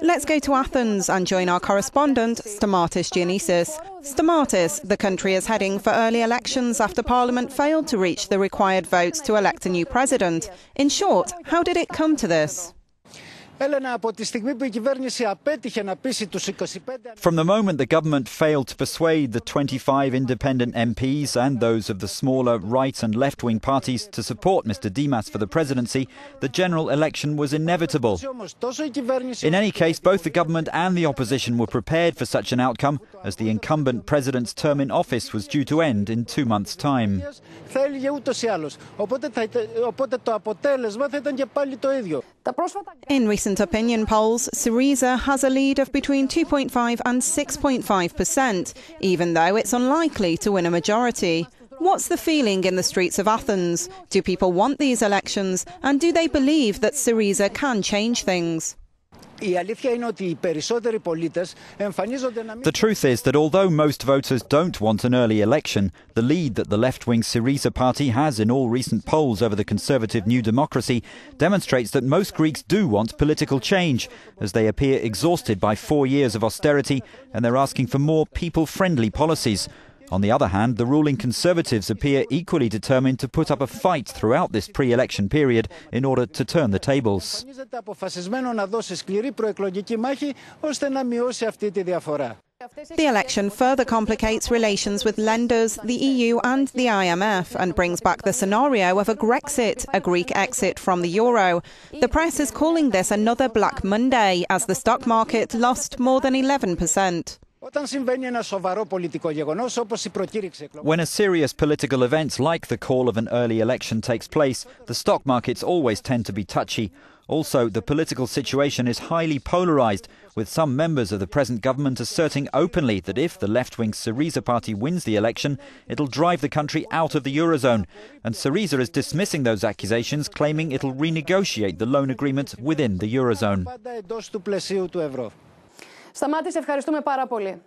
Let's go to Athens and join our correspondent, Stamatis Giannisis. Stamatis, the country is heading for early elections after Parliament failed to reach the required votes to elect a new president. In short, how did it come to this? From the moment the government failed to persuade the 25 independent MPs and those of the smaller right and left wing parties to support Mr. Dimas for the presidency, the general election was inevitable. In any case, both the government and the opposition were prepared for such an outcome, as the incumbent president's term in office was due to end in two months' time. In recent opinion polls, Syriza has a lead of between 2.5 and 6.5%, even though it's unlikely to win a majority. What's the feeling in the streets of Athens? Do people want these elections, and do they believe that Syriza can change things? The truth is that although most voters don't want an early election, the lead that the left wing Syriza party has in all recent polls over the conservative New Democracy demonstrates that most Greeks do want political change, as they appear exhausted by four years of austerity and they're asking for more people friendly policies. On the other hand, the ruling Conservatives appear equally determined to put up a fight throughout this pre election period in order to turn the tables. The election further complicates relations with lenders, the EU and the IMF, and brings back the scenario of a Grexit, a Greek exit from the euro. The press is calling this another Black Monday, as the stock market lost more than 11%. When a serious political event like the call of an early election takes place, the stock markets always tend to be touchy. Also, the political situation is highly polarized, with some members of the present government asserting openly that if the left-wing Syriza party wins the election, it'll drive the country out of the eurozone. And Syriza is dismissing those accusations, claiming it'll renegotiate the loan agreement within the eurozone. Σταμάτησε, ευχαριστούμε πάρα πολύ.